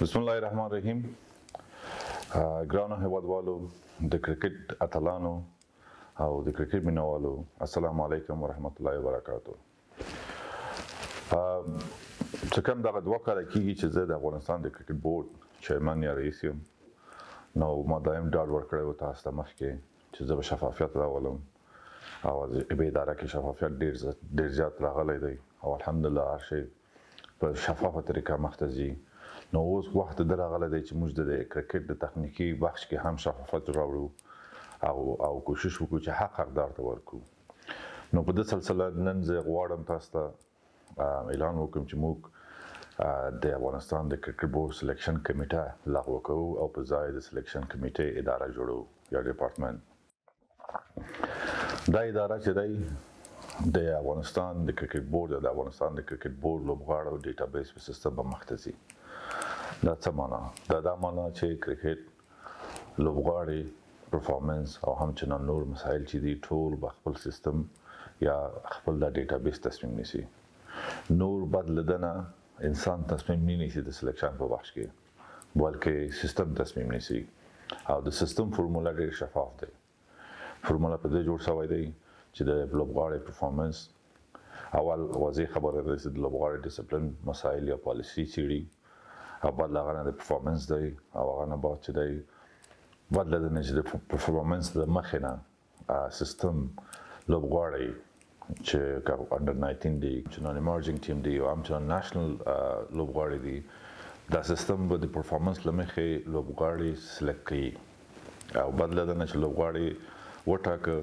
بسم الله الرحمن الرحیم ګرانو هیوادوالو د کرکټ اتلانو او د کرکټ مینوالو السلام علیکم ورحمت الله وبرکاتو چې کوم دغه دوه کاله کېږي چې زه د افغانستان د کرکټ بورډ چیرمن یا رئیس یم نو ما دایم ډاډ ورکړی و تاسو ته مخکې چې زه به شفافیت راولم او د اداره کې شفافیت ډېر ډېر زیات راغلی دی او الحمدلله هر شی په شفافه طریقه مخ ته ځي نو اوس وخت د ده راغلی دی چې موږ د کرکټ د تخنیکي بخش کې هم شفافت راوړو او او کوشش وکړو چې حق حقدار ته ورکړو نو په ده سلسله نن زه غواړم تاسو ته اعلان وکړم چې موږ د افغانستان د کرکټ بورډ سلیکشن کمیټه لغوه کوو او په ځای د سلیکشن کمیټې اداره جوړو یا ډیپارټمنټ دا اداره چې دی د افغانستان د کرکټ بورډ یا د افغانستان د کرکټ بورډ لوبغاړو ډیټابیس په سیستم به مخته ځي دا څه معنا دا دا معنا چې کرکټ لوبغاړي پرفارمنس او همچنان نور مسایل چې دي ټول به خپل سیستم یا خپل دا ډیټابیس تصمیم نیسي نور بدلدنه انسان تصمیم نه نیسي د سلیکشن په وخت کې بلکې سیستم تصمیم نیسي او د سیستم فرموله ډیر شفاف دی فرموله په دې جوړ شوی دی چې د لوبغاړي پرفارمنس اول واضح خبره ده چې د لوبغاړي ډیسپلین مسایل یا پالیسی چیړي او بعد هغه نه د پرفارمنس دی او هغه نه بعد چې دی بعد لدې نه چې د پرفارمنس د مخې نه سیستم لوبغاړی چې که انډر 19 دی چنان ایمرجنګ ټیم دی او همچنان نېشنل لوبغاړي دي دا سیستم به د پرفارمنس لمخې لوبغاړي سلیکټ کړي او بدله ده نه چې لوبغاړي وټاکه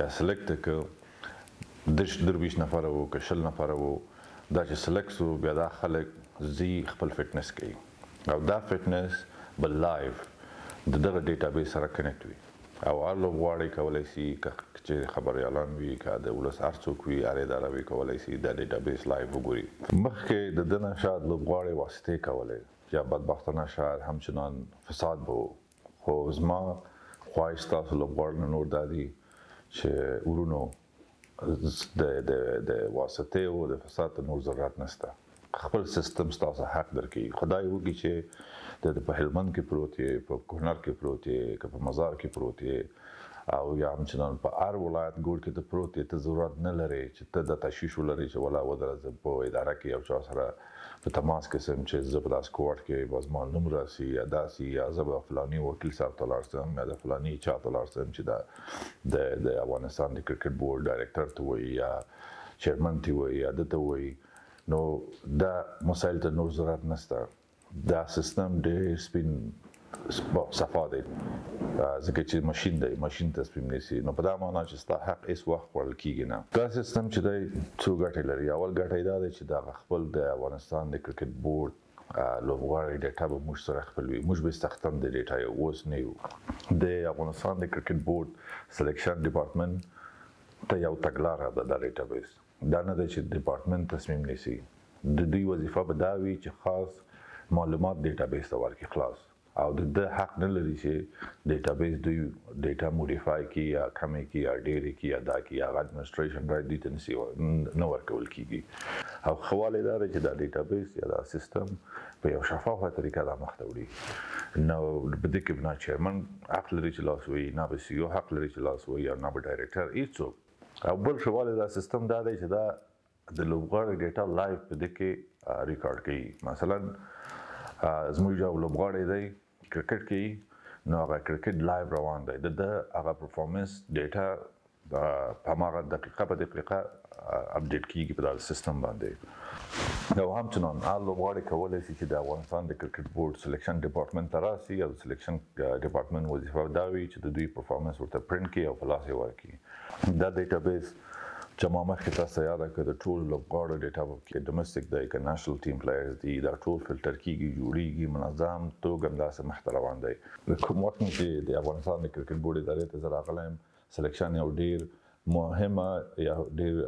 یا سلیکټ ک دش درویش نفر وو که شل نفر وو دا چې سلیکټ سو بیا دا خلک زی خپل فټنس کوي او دا فټنس بل لایو د دغه ډیټابیس سره کنیکټ وي او هر لوبغواړی کولی سی که چیری خبریالان وی که د ولس هر څوک وی هر اداره وی کولی سی دا ډیټا بیس لایف وګوری. مخکی د ده نه شاید لوبغواړی واسطی کولی یا بدبختانه شاید همچنان فساد به وو خو زما خواهش ستاسو لوبغواړنه نور دا دی چه ورونو د د د واسطه او د فساد ته نور ضرورت نشته خپل سیستم ستاسو حق درکې خدای وکړي چې د په هلمند کې پروت یې په کونړ کې پروت یې که په مزار کې پروت یې او یا هم چې نن په هر ولایت ګوډ کې ته پروت یې ته ضرورت نه لرې چې ته د تشویش ولرې چې ولا ودره زه په اداره کې یو چا سره په تماس کې سم چې زه په داسې کوارټ کې به زما نوم راسي یا داسې یا زه به فلاني وکیل صاحب ته لاړ سم یا د فلاني چا ته لاړ سم چې دا د د افغانستان د کرکټ بورډ ډایریکټر ته وایي یا چیرمن ته وایي یا ده ته وایي نو دا مسایل ته نور ضرورت نشته دا سیستم ډېر سپین صفا دی ځکه چې ماشين دی ماشين تصمیم نیسي نو په دا معنا چې ستا حق هیڅ وخت خوړل کیږي نه دا سیستم چې دی څو ګټې لري اول ګټه دا ده چې دا خپل د افغانستان د کرکټ بورډ لوبغاړی ډیټا به موږ سره خپل وي موږ به استخدام د ډیټا یو اوس نه یو د افغانستان د کرکټ بورډ سلیکشن ډپارټمنټ ته یو تګلاره ده دا ډیټا بیس دا نه ده چې ډپارټمنټ تصمیم نیسي د دوی وظیفه به دا وي چې خاص معلومات ډیټا بیس ته ورکړي خلاص او د ده حق نه لري چې ډیټا بیس دوی ډیټا موډیفای کړي یا کمې کړي یا ډېرې کړي یا دا کړي هغه اډمنسټریشن رایټ دوی ته نسی نه ورکول کیږي او ښه والی دا دی چې دا ډیټا بیس یا دا سیستم په یو شفافه طریقه دا مخته وړي نو په دې کې نه چیرمن حق لري چې لاس وي نه به سیو حق لري چې لاس وي او نه به ډایریکټر هیڅوک او بل ښه والی دا سیستم دا دی چې دا د لوبغاړي ډیټا لایف په دې کې ریکارډ کوي مثلا زموږ یو لوبغاړی دی کرکټ کې نو هغه کرکټ لایو روان دی د هغه پرفورمنس ډیټا په هغه دقیقه په دقیقه اپډیټ کیږي په دغه سیستم باندې نو همچنان هر لوبغاړی کولی شي چې د افغانستان د کرکټ بورډ سلیکشن ډپارټمنټ ته راسي او سلیکشن ډپارټمنټ وظیفه دا وي چې د دوی پرفورمنس ورته پرنټ کړي او په لاس یې ورکړي دا ډیټابیس چه ما مخکی تاسو ته یاده که د ټولو لوبغاړو ډیټا په کی ډومسټیک دی که نشنل ټیم پلیئرز دی دا ټول فلټر کیږی جوړیږی منظم توګه همداسی مخته روان دی. له کوم وخت نه چی د افغانستان د کرکټ بورډ اداری ته زه راغلی یم سلیکشن یو ډیر مهمه یا ډیر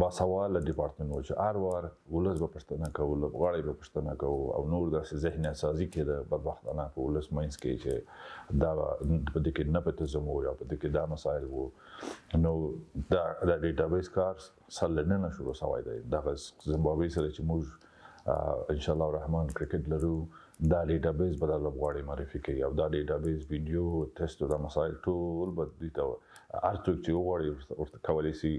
باسواله ډیپارتمنټ وو چه هر وار ولس به پوښتنه کوو لوبغاړی به پوښتنه کوو او نور داسی ذهنه سازی کیده بدبختانه په ولس مینځ کی چه دا په دې کې نپتزم وو یا په دې کې دا مسایل وو نو دا د ډیټابیس کار سره نه نه شروع شوی دی دا زمبابوی سره چې موږ ان شاء الله الرحمن کرکټ لرو دا ډیټابیس به د لوبغاړي معرفي کوي او دا ډیټابیس ویډیو ټیسټ او دا مسایل ټول به دوی ته هر څوک چې وغواړي ورته کولی شي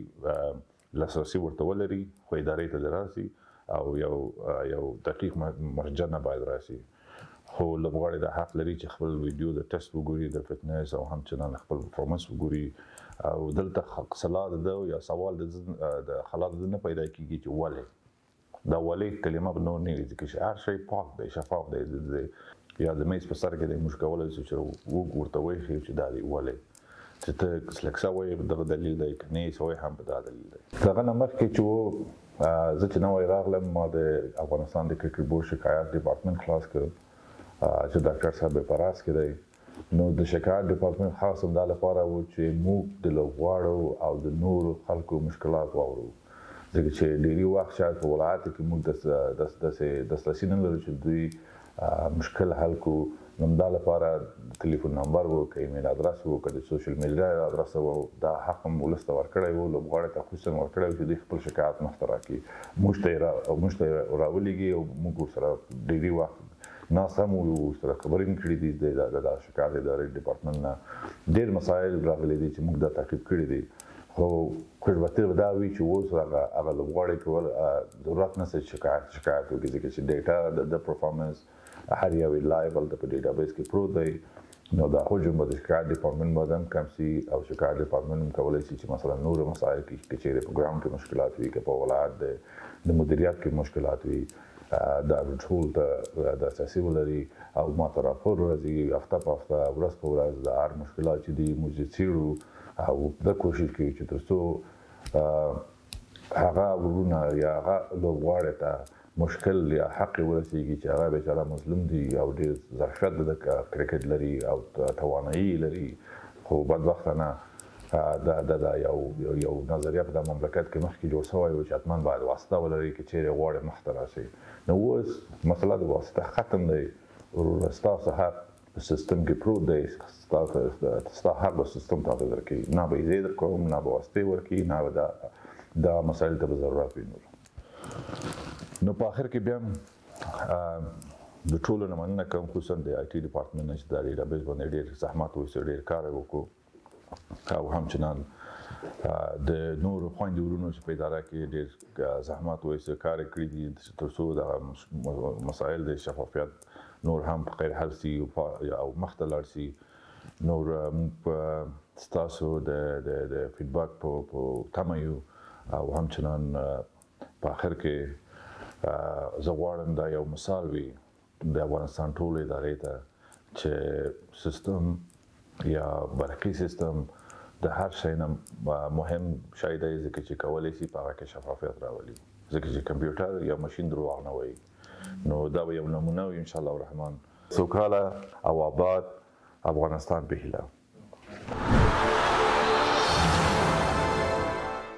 لاسرسی ورته ولری خو اداری ته د راسی او یو یو دقیق مرجع نه باید راسی خو لوبغاړی دا حق لری چه خپل ویدیو د ټیست وګوری د فټنس او هم چنان خپل پرفورمنس وګوری او دلته خلا د ده یا سوال د ده د خلا د ده نه پیدا کیږی چه ولی. د ولې کلمه به نور نه ذکر شي هر شی پاک دی شفاف دی د یا د میز په سر کې دی موږ کولای شو چې وګ ورته وایي چې دا دی ولې چې ته سلکسا وایي دغه دلیل دی که نه سوی هم په دا دلیل دی دغه نه مخکې چې و زه چې نوی راغلم ما د افغانستان د کرکټ بورډ شکایات ډپارټمنټ خلاص کړ چې ډاکټر صاحب په راس کې دی نو د شکایت ډیپارټمنټ خاص همدا لپاره وو چې موږ د لوبغاړو او د نورو خلکو مشکلات واورو ځکه چې ډیری وخت شاید په ولایاتو کې موږ داسې داسې دسترسي نه لرو چې دوی مشکل حل کړو نو همدا لپاره د تلیفون نمبر وو که ایمیل ادرس وو که د سوشل میډیا ادرس وو دا حق هم ولس ته ورکړی وو لوبغاړي ته خصوصا ورکړی وو چې دوی خپل شکایت مخته راکړي موږ ته موږ ته راولیږي او موږ ورسره ډیری وخت ناسم وو ورسره خبرې مې کړې دي د دغه شکایت ادارې ډیپارټمنټ نه ډیر مسایل راغلي دي چې موږ دا تعقیب کړي دي خو خوشبختي به دا وي چې اوس هغه هغه لوبغاړي کول ضرورت نشته چې شکایت شکایت وکړي ځکه چې ډیټا د د پرفارمنس هر یو لایو هلته په ډیټابیس کې پروت دی نو دا خو جمله د شکایت ډیپارټمنټ باید هم کم سي او شکایت ډیپارټمنټ هم کولای سي چي مثلا نور مسایل کي که چیري په ګراونډ کي مشکلات وي که په ولایت د د مدیریت کي مشکلات وي دا ټول ته دسترسي ولري او ماته راپور راځي هفته په هفته ورځ په ورځ دا هر مشکلات چي دي موږ یې څیړو او دا کوشش کوي چي تر څو هغه وروڼه یا هغه لوبغاړی ته مشکل یا حق ورسیږي چې هغه بیچاره مظلوم دي او ډیر ظرشت د کرکټ لري او توانایي یې لري خو بدبختانه دا دده یو یو نظریه په دا مملکت کې مخکې جوړ شوی و چې حتمن باید واسطه ولري که چیرې غواړې مخته راشې نو اوس مسله د واسطه ختم دی وروره ستاسو حق په سیستم کې پروت دی ستا حق به سیستم تاته درکوي نه به زه درکوم نه به واسطې ورکوي نه به دا مسایل ته به ضرورت وي نور نو په اخر کې بیا د ټولو نه مننه کوم خصوصا د آی ټي ډپارټمنټ نه چې دا ډیټابیس باندې ډېر زحمت وایسته ډېر کار یې وکړو او همچنان د نورو خويندو ورونو چې په اداره کې ډېر زحمت او استکار کړی دي تر څو د مسایل د شفافیت نور هم په خیر حل سي او مخته لاړ سي نور په ستاسو د د د فیډباک په په تمه یو او همچنان په اخر کې زه غواړم دا یو مثال وي د افغانستان ټولې ادارې ته چې سیستم یا برقي سیستم د هر شي نه مهم شی دی ځکه چې کولی شي په هغه کې شفافیت راولي ځکه چې کمپیوټر یا ماشین درواغ نه وایي نو دا به یو نمونه وي ان شاء الله الرحمن سوکاله او آباد افغانستان په هیله.